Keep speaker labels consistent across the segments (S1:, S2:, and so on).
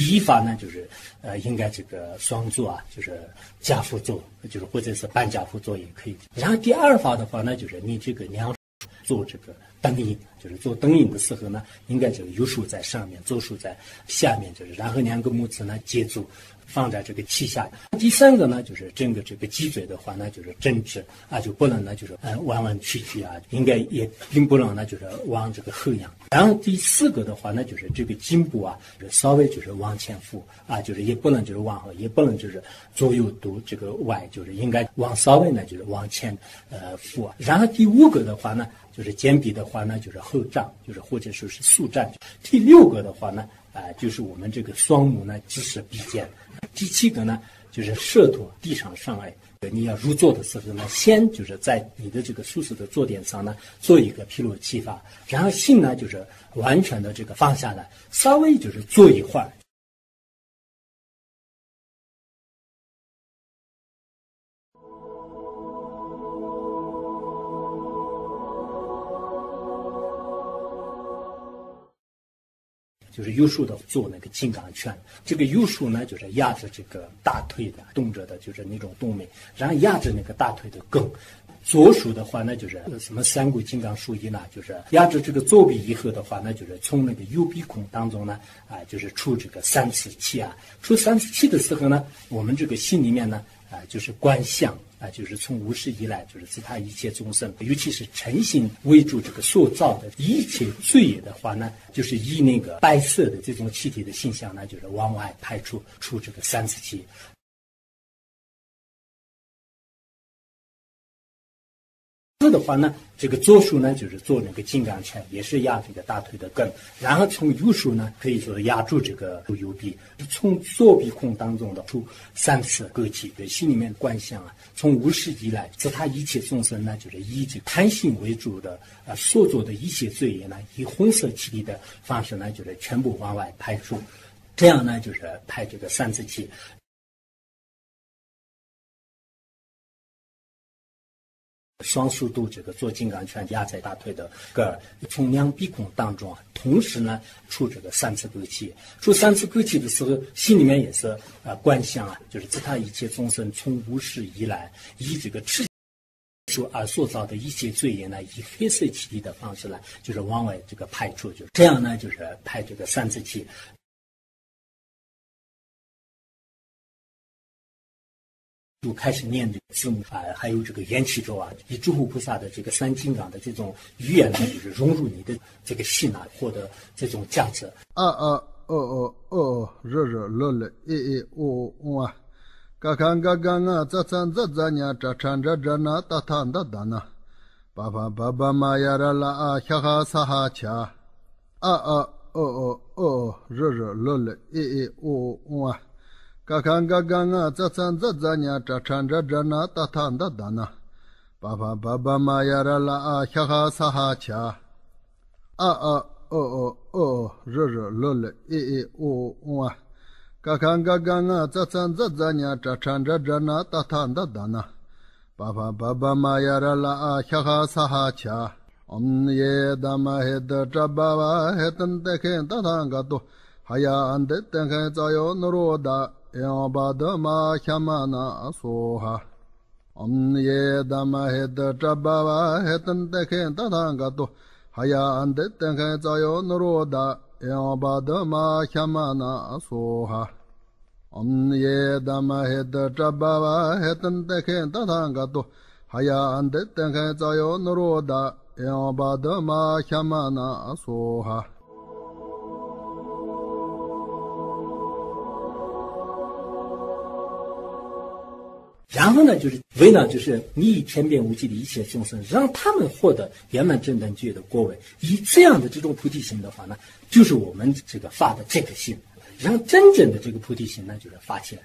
S1: 第一法呢，就是呃，应该这个双做啊，就是家父做，就是或者是半家父做也可以。然后第二法的话呢，就是你这个娘做这个灯影，就是做灯影的时候呢，应该就是右手在上面，左手在下面，就是然后两个拇指呢接住。放在这个器下。第三个呢，就是整个这个脊椎的话呢，就是正直啊，就不能呢，就是呃弯弯曲曲啊，应该也并不能呢，就是往这个后仰。然后第四个的话呢，就是这个颈部啊，就稍微就是往前俯啊，就是也不能就是往后，也不能就是左右都这个歪，就是应该往稍微呢就是往前呃俯。然后第五个的话呢，就是肩臂的话呢，就是后胀，就是或者说是速胀。第六个的话呢，啊，就是我们这个双目呢，知识比肩。第七个呢，就是舌头地上上来。你要入座的时候呢，先就是在你的这个舒适的坐垫上呢，做一个披露启发，然后心呢就是完全的这个放下来，稍微就是坐一会儿。就是右手的做那个金刚拳，这个右手呢就是压着这个大腿的动着的，就是那种动脉，然后压着那个大腿的根。左手的话呢就是什么三股金刚术一呢，就是压着这个左臂以后的话呢，就是从那个右鼻孔当中呢啊，就是出这个三次气啊。出三次气的时候呢，我们这个心里面呢啊，就是观相。啊，就是从无始以来，就是自他一切众生，尤其是诚心为主这个塑造的一切罪业的话呢，就是以那个白色的这种气体的形象呢，就是往外排出出这个三次气。话呢，这个左手呢就是做那个金刚拳，也是压这个大腿的根，然后从右手呢可以说压住这个右臂，从左臂孔当中的出三次勾气，就心里面观想啊，从无始以来，自他一切众生呢，就是以这贪心为主的啊所做的一切罪业呢，以红色气体的方式呢，就是全部往外排出，这样呢就是排这个三次气。双速度这个做金刚拳压在大腿的个，从两鼻孔当中啊，同时呢出这个三次勾气。出三次勾气的时候，心里面也是啊观想啊，就是自他一切众生从无始以来，以这个赤手而塑造的一切罪业呢，以黑色气体的方式呢，就是往外这个排出，就是这样呢，就是排这个三次气。就开始念这个字母啊，还有这个元气咒啊，以诸佛菩萨的这个三金刚的这种语言呢，就是融入你的这个心呢，获得这种价值。
S2: 啊啊哦哦哦哦，热热乐乐，诶诶哦哦啊，嘎嘎嘎嘎啊，咋咋咋咋呀，咋咋咋咋那，哒哒哒哒那，爸爸爸爸妈呀啦啦啊，哈哈撒哈恰，啊啊哦哦哦，热热乐乐，诶诶哦。热热乐乐，诶诶哦哦啊，kakanga ganga tsatsan tsatsanya tsachandra drana tathanda dana. Baba baba mayara la a hyaha saha cha. A a o o o ro ro lo le e e o wa kakanga ganga tsatsan tsatsanya tsachandra drana tathanda dana. Baba baba mayara la a hyaha saha cha. Om ye dama he da trabava he tan te khen tathanga to. Haya ande ten khen tsayo nuro da. yang badama khyamana soha. Om ye dhamma het trabhava hetan tekhen tadhanga to haya ande tenkhen tsayo nuroda. Yang badama khyamana soha. Om ye dhamma het trabhava hetan tekhen tadhanga to haya ande tenkhen tsayo nuroda. Yang badama khyamana soha.
S1: 然后呢，就是为呢就是你以天变无际的一切众生，让他们获得圆满正等觉的果位。以这样的这种菩提心的话呢，就是我们这个发的这个心，让真正的这个菩提心呢，就是发起来。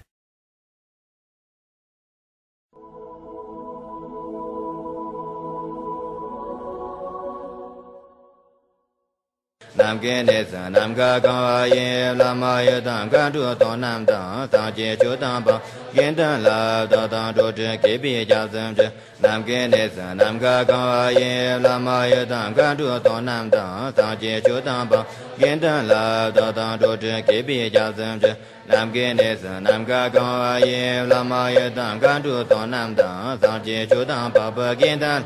S3: nam ge ne sa nam ga ga ye la ma ye dang ga du to nam da sa je chu da ba yin dang la da da do je ge bi ja zam je nam ge ne sa nam ga ga ye la ma ye dang ga du to nam da sa je chu da ba yin dang la da da do je ge bi ja zam je nam ge ne sa nam ga ga wa ye la ma ye dang gan du dong nam dang sang ji chu dang pa pa gen dang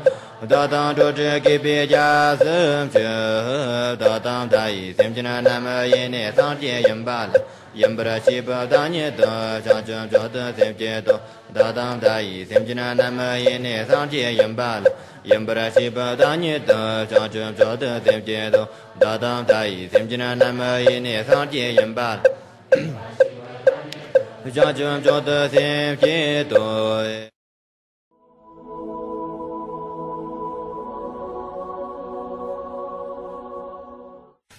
S3: da dang du zhe ge bi jia sim zhe da dang da yi sim jin na nam ye ne sang ji yin ba la yin ba shi ba da ni da cha cha cha da sim ji do da dang da yi sim jin na nam ye ne sang ji yin ba la yin ba shi ba da ni da cha cha cha da sim ji do da dang da yi sim jin na nam ye ne sang ji yin ba la 三千人罢了，上正着的三千多。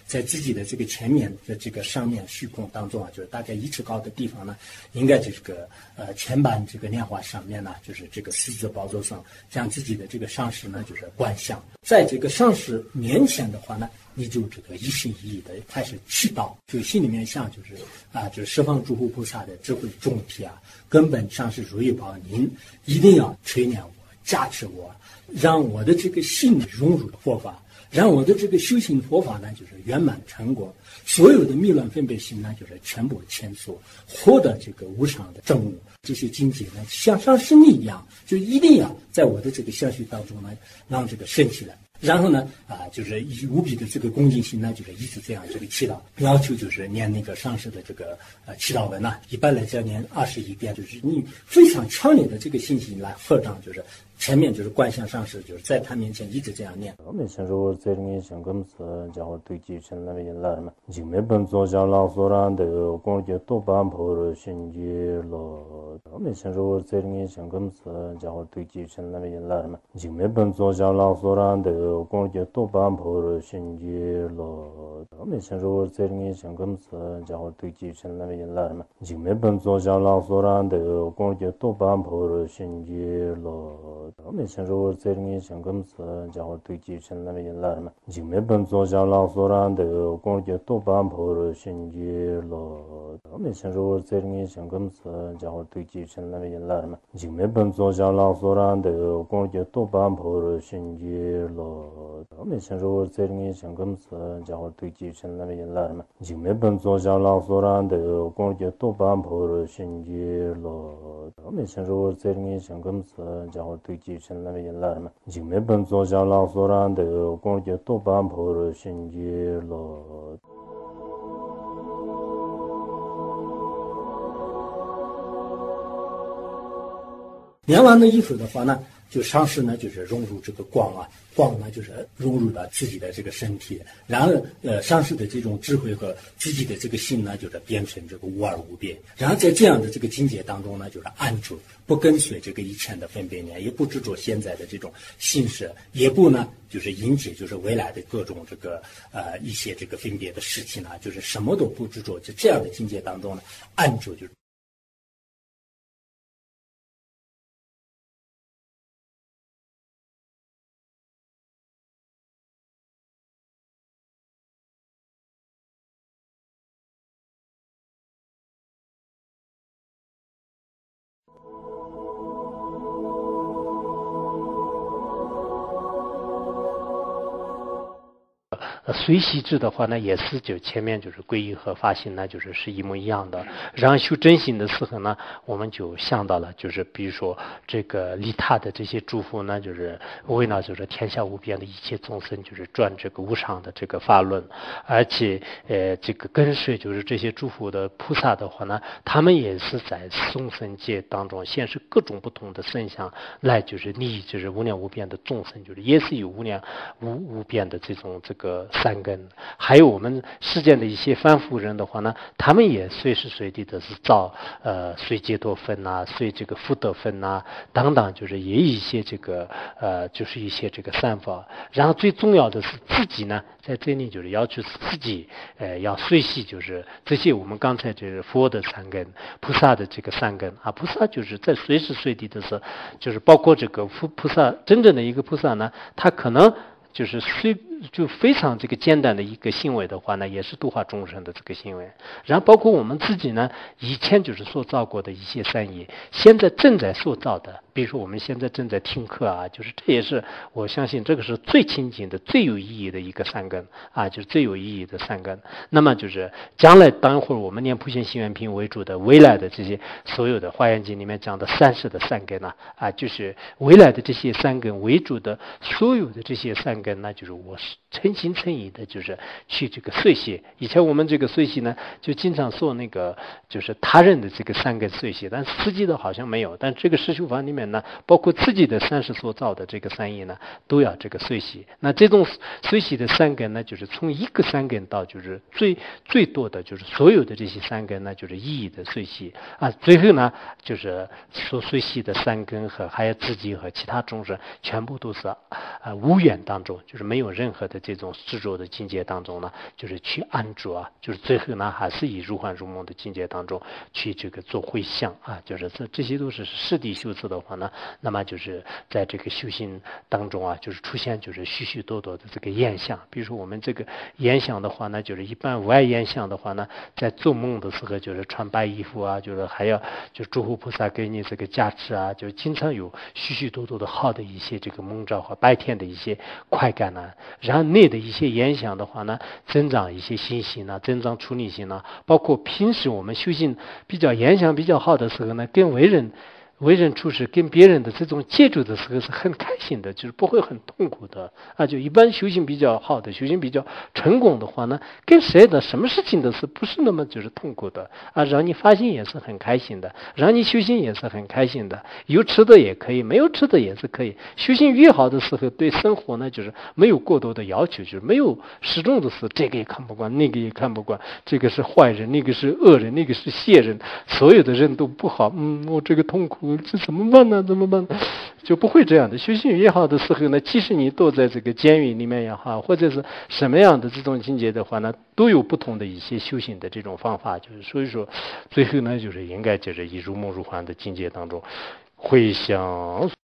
S1: 在自己的这个前面的这个上面虚空当中啊，就是大概一尺高的地方呢，应该这个呃前板这个莲花上面呢，就是这个四字宝座上，将自己的这个上师呢，就是观想，在这个上师面前的话呢，你就这个一心一意的开始祈祷，就心里面想就是啊，就是十方诸佛菩萨的智慧众体啊，根本上是如意宝，您一定要垂念我，加持我，让我的这个心融入佛法。让我的这个修行佛法呢，就是圆满成果，所有的迷乱分别心呢，就是全部迁出，获得这个无上的正悟。这些境界呢，像上升一样，就一定要在我的这个相续当中呢，让这个升起来。然后呢，啊，就是以无比的这个恭敬心呢，就是一直这样这个祈祷，要求就是念那个上师的这个呃祈祷文呢，一般来讲念二十一遍，就是你非常强烈的这个信心来合掌，就是。前面就是观想上师，就是在他面前一直这样念。
S4: 我们先说在里面想跟是讲话对继承那边来嘛，就没本做下老所让的光就多半破了心结了。我们先说在里面想跟是讲话对继承那边来嘛，就没本做下老所让的光就多半破了心结了。我们先说在里面想跟是讲话对继承那边来嘛，就没本做下老所让的光就多半破了心结了。āmī shēn rō wār tsēr ngī shēn gāṃ sā jā wār tūk jīv shēn nā mī yā lā rā mā jīg mē bāṃ tsō jā lā sō rā ndā yō gōng jā tō bāṃ pō rō shēn jī lō āmī shēn rō wār tsēr ngī shēn gāṃ sā jā wār tūk jīv shēn nā mī yā lā rā mā jīg mē bāṃ tsō jā lā sō rā ndā yō gōng jā tō bāṃ pō rō shēn jī lō āmī shēn rō wār tsēr ngī shēn gāṃ sā jā wār tūk jīv shēn nā mī yā lā rā mā jīg mē bāṃ tsō jā lā sō rā ndā yō gōng jā tō bāṃ pō rō shēn jī lō āmī shēn rō wār tsēr ngī shēn gāṃ sā jā wār tūk 承那边来嘛，就没本做下老所让的光就多半破了心结了。
S1: 念完的衣服的话呢？就上师呢，就是融入这个光啊，光呢就是融入到自己的这个身体，然后呃，上师的这种智慧和自己的这个心呢，就是变成这个无二无别。然后在这样的这个境界当中呢，就是安住，不跟随这个一切的分别念，也不执着现在的这种心事，也不呢就是引起就是未来的各种这个呃一些这个分别的事情呢，就是什么都不执着，就这样的境界当中呢，安住就。
S5: 随喜制的话呢，也是就前面就是皈依和发心呢，就是是一模一样的。然后修真心的时候呢，我们就想到了，就是比如说这个利他的这些祝福呢，就是为了就是天下无边的一切众生，就是转这个无上的这个法轮，而且呃这个跟随就是这些祝福的菩萨的话呢，他们也是在众生界当中显示各种不同的圣相，来就是利益就是无量无边的众生，就是也是有无量无无边的这种这个。三根，还有我们世间的一些凡夫人的话呢，他们也随时随地的是造呃随解脱分呐，随这个福德分呐等等，就是也有一些这个呃就是一些这个善法。然后最重要的是自己呢，在这里就是要求自己呃要随喜，就是这些我们刚才就是佛的三根，菩萨的这个三根啊，菩萨就是在随时随地的是，就是包括这个菩菩萨真正的一个菩萨呢，他可能。就是虽就非常这个简单的一个行为的话呢，也是度化众生的这个行为。然后包括我们自己呢，以前就是塑造过的一些善业，现在正在塑造的，比如说我们现在正在听课啊，就是这也是我相信这个是最亲近的、最有意义的一个善根啊，就是最有意义的善根。那么就是将来等一会儿我们念普贤行愿品为主的未来的这些所有的华严经里面讲的三世的善根呢，啊，就是未来的这些善根为主的所有的这些善根，那就是我是诚心诚意的，就是去这个碎屑。以前我们这个碎屑呢，就经常说那个就是他人的这个善根碎屑，但实际的好像没有。但这个师修法里面呢，包括自己的三世所造的这个三业呢，都要这个碎谢。那这种碎谢的三根呢，就是从一个三根到就是最最多的就是所有的这些三根呢，就是意义的碎谢啊。最后呢，就是所碎谢的三根和还有自己和其他众生，全部都是啊无缘当中，就是没有任何的这种执着的境界当中呢，就是去安住啊，就是最后呢，还是以如幻如梦的境界当中去这个做回向啊，就是这这些都是实地修持的话呢，那么就是在这个修行当中啊，就是出现就是许许多多的这个现象，比如说我们这个现象的话呢，就是一般无碍现象的话呢，在做梦的时候就是穿白衣服啊，就是还要就诸佛菩萨给你这个加持啊，就经常有许许多多的好的一些这个梦兆和白天的一些快感呢，然后内的一些现象的话呢，增长一些信心呢，增长处理性呢，包括平时我们修行比较现象比较好的时候呢，跟为人。为人处事跟别人的这种接触的时候是很开心的，就是不会很痛苦的啊。就一般修行比较好的、修行比较成功的话呢，跟谁的什么事情都是不是那么就是痛苦的啊？让你发心也是很开心的，让你修行也是很开心的。有吃的也可以，没有吃的也是可以。修行越好的时候，对生活呢就是没有过多的要求，就是没有始终都是这个也看不惯，那个也看不惯，这个是坏人，那个是恶人，那个是邪人，所有的人都不好。嗯，我这个痛苦。这怎么办呢？怎么办？就不会这样的。修行越好的时候呢，即使你躲在这个监狱里面也好，或者是什么样的这种境界的话呢，都有不同的一些修行的这种方法。就是所以说，最后呢，就是应该就是以如梦如幻的境界当中，回想。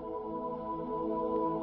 S5: うん。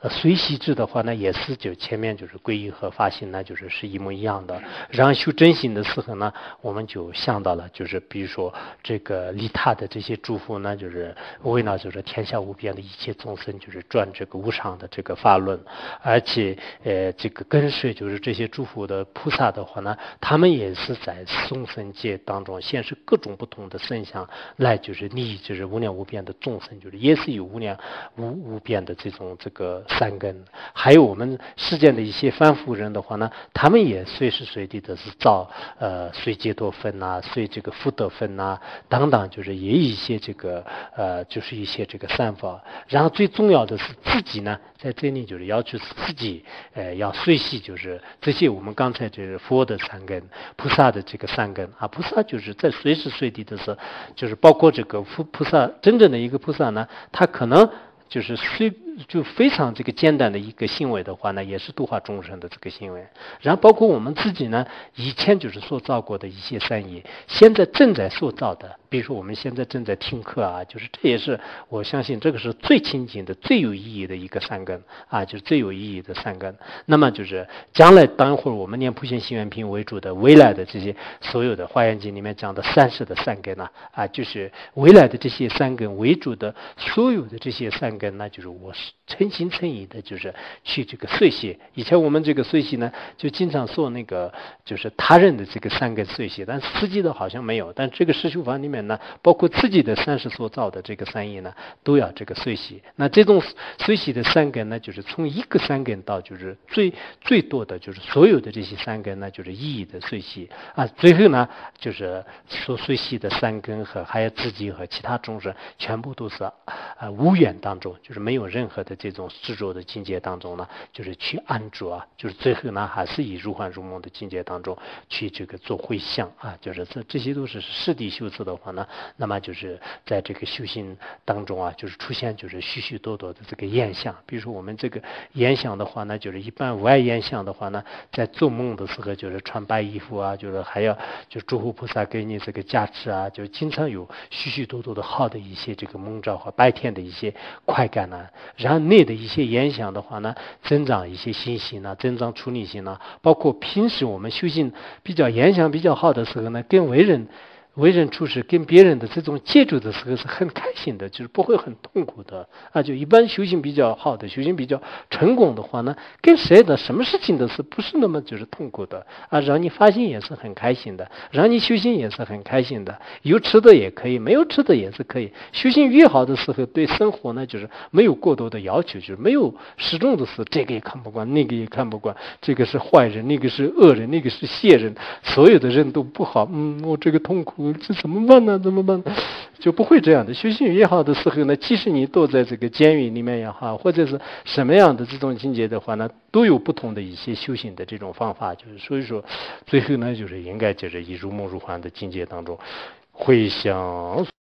S5: 呃，随喜制的话呢，也是就前面就是皈依和发心呢，就是是一模一样的。然后修真心的时候呢，我们就想到了，就是比如说这个利他的这些祝福呢，就是为了就是天下无边的一切众生，就是转这个无上的这个法轮，而且呃，这个跟随就是这些祝福的菩萨的话呢，他们也是在众生界当中显示各种不同的圣相，来就是利益就是无量无边的众生，就是也是有无量无无边的这种这个。个三根，还有我们世间的一些凡夫人的话呢，他们也随时随地的是造呃随解脱分呐，随这个福德分呐等等，就是也有一些这个呃就是一些这个善法。然后最重要的是自己呢，在这里就是要求自己呃要随喜，就是这些我们刚才就是佛的三根，菩萨的这个三根啊，菩萨就是在随时随地的是，就是包括这个菩菩萨真正的一个菩萨呢，他可能就是虽。就非常这个简单的一个行为的话呢，也是度化众生的这个行为。然后包括我们自己呢，以前就是塑造过的一些善业，现在正在塑造的。比如说我们现在正在听课啊，就是这也是我相信这个是最亲近的、最有意义的一个善根啊，就是最有意义的善根。那么就是将来等一会儿我们念普贤行愿品为主的未来的这些所有的华严经里面讲的三世的善根呢啊，就是未来的这些善根为主的所有的这些善根，那就是我是。诚心诚意的，就是去这个碎屑。以前我们这个碎屑呢，就经常说那个，就是他人的这个三根碎屑，但实际的好像没有。但这个师修法里面呢，包括自己的三世所造的这个三业呢，都要这个碎屑。那这种碎屑的三根呢，就是从一个三根到就是最最多的就是所有的这些三根呢，就是一亿的碎屑啊。最后呢，就是所碎屑的三根和还有自己和其他众生，全部都是啊无缘当中，就是没有任何的。这种执着的境界当中呢，就是去安住啊，就是最后呢，还是以如幻如梦的境界当中去这个做回向啊，就是这这些都是实地修持的话呢，那么就是在这个修行当中啊，就是出现就是许许多多的这个言相，比如说我们这个言相的话呢，就是一般外言相的话呢，在做梦的时候就是穿白衣服啊，就是还要就诸佛菩萨给你这个加持啊，就经常有许许多多的好的一些这个梦兆和白天的一些快感呢，然后。内的一些影响的话呢，增长一些信心呢，增长处理性呢，包括平时我们修行比较影响比较好的时候呢，跟为人。为人处事跟别人的这种接触的时候是很开心的，就是不会很痛苦的啊。就一般修行比较好的、修行比较成功的话呢，跟谁的什么事情都是不是那么就是痛苦的啊？让你发心也是很开心的，让你修行也是很开心的。有吃的也可以，没有吃的也是可以。修行越好的时候，对生活呢就是没有过多的要求，就是没有始终都是这个也看不惯，那个也看不惯，这个是坏人，那个是恶人，那个是邪人，所有的人都不好。嗯，我这个痛苦。这怎么办呢？怎么办？就不会这样的。修行越好的时候呢，即使你躲在这个监狱里面也好，或者是什么样的这种境界的话呢，都有不同的一些修行的这种方法。就是所以说，最后呢，就是应该就是以如梦如幻的境界当中，回想。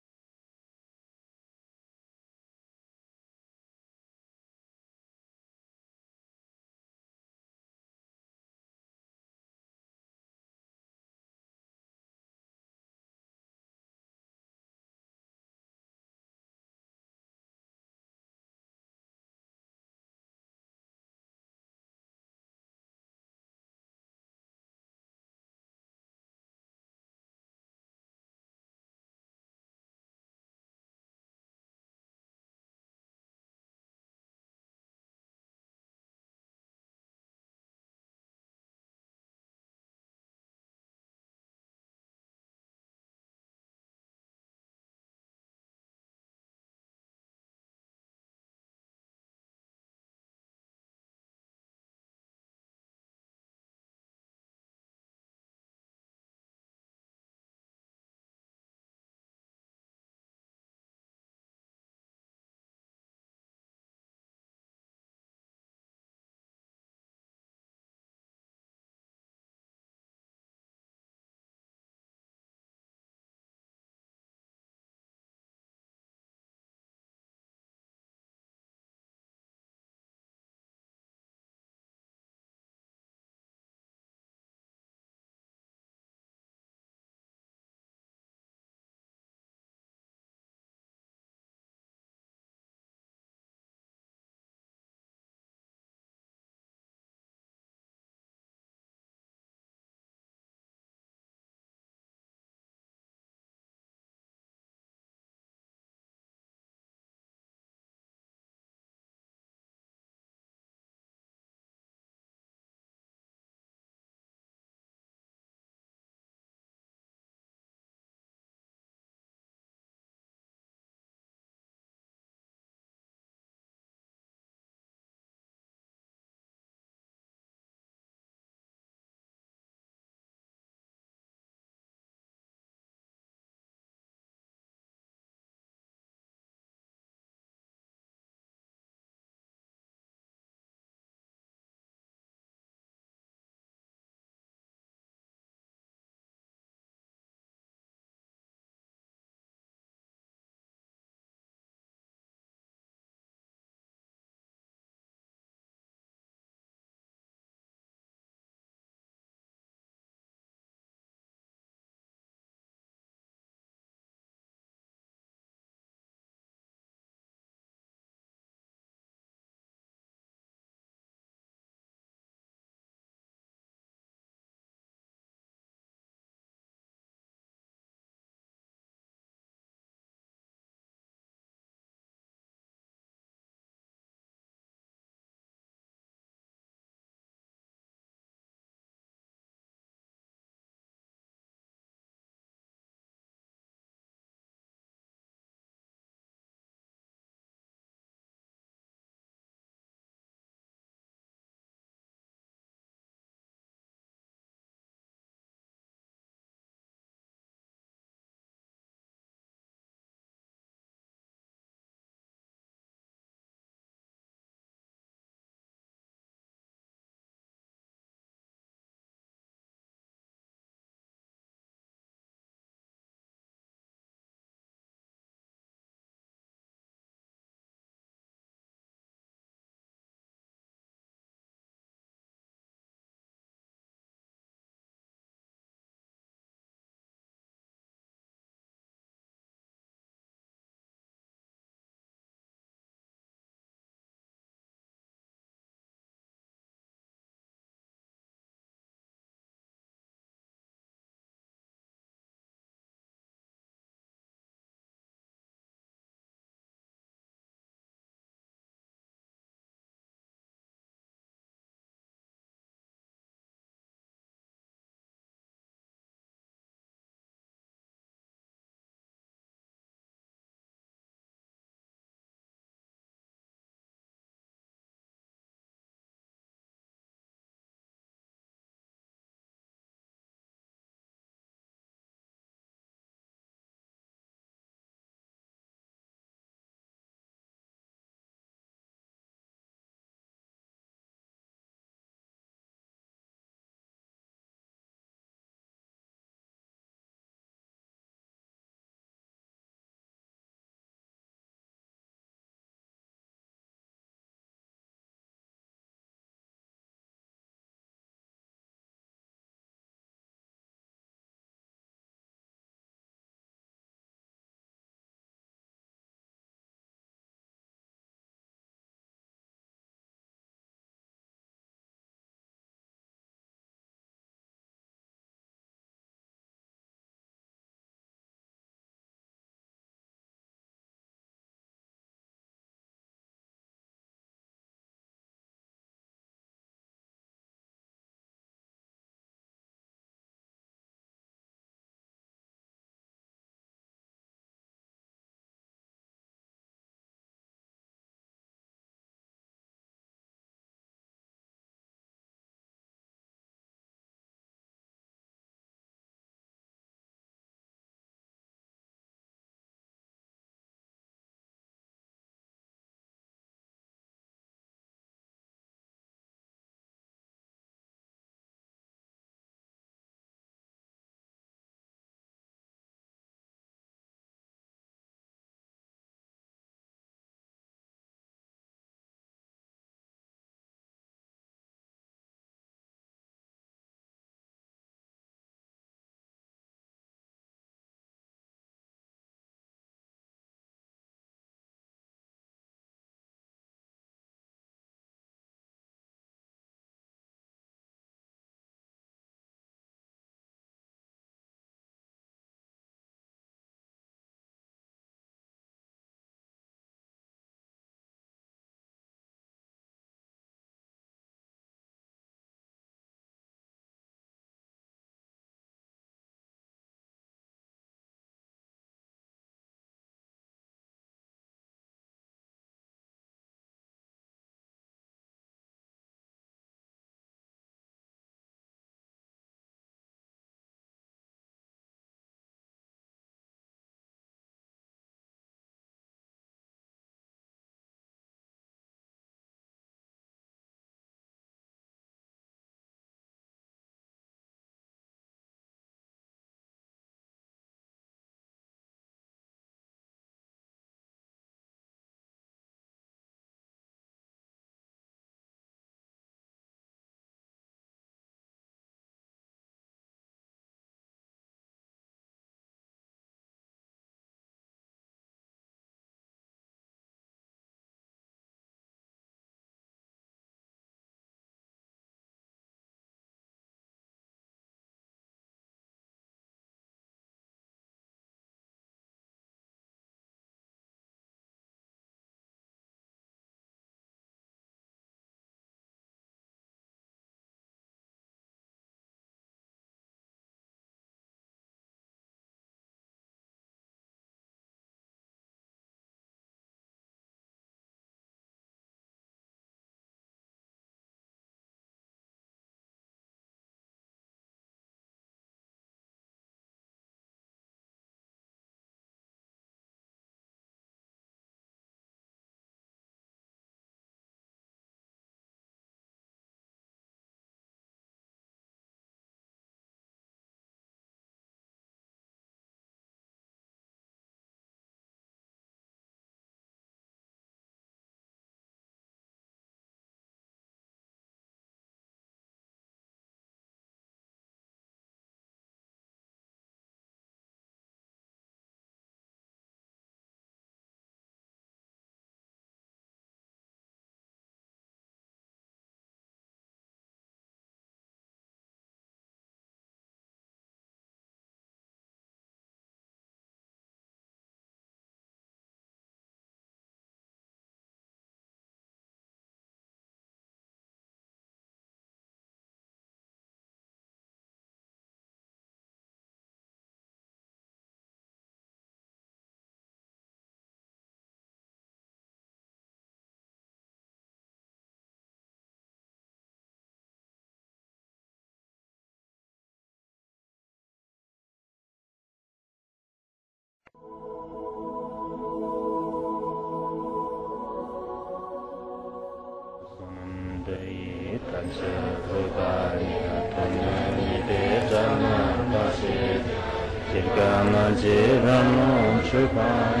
S3: je ram nom chö pai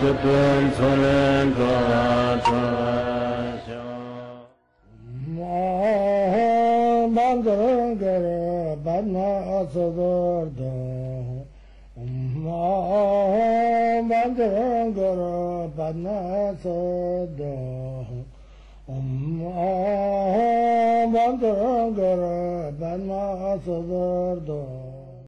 S3: chö pen chö len ga cha cha
S6: mo man ga ga re ban na so dor do mo man ga ga re ban na so do mo man ga ga re ban na so dor do